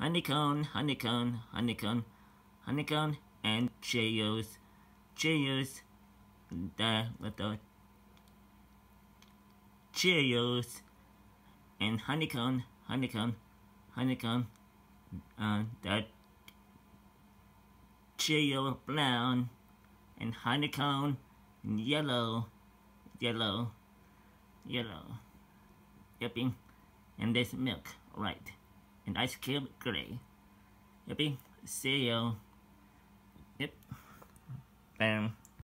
honeycomb, honeycomb, honeycomb, honeycomb, and Cheerios, Cheerios, the little Cheerios, and honeycomb, honeycomb, honeycomb, uh, the Cheerio brown, and honeycomb, yellow, yellow, yellow, yipping, and this milk, right, ice cube gray, see you yep, bam.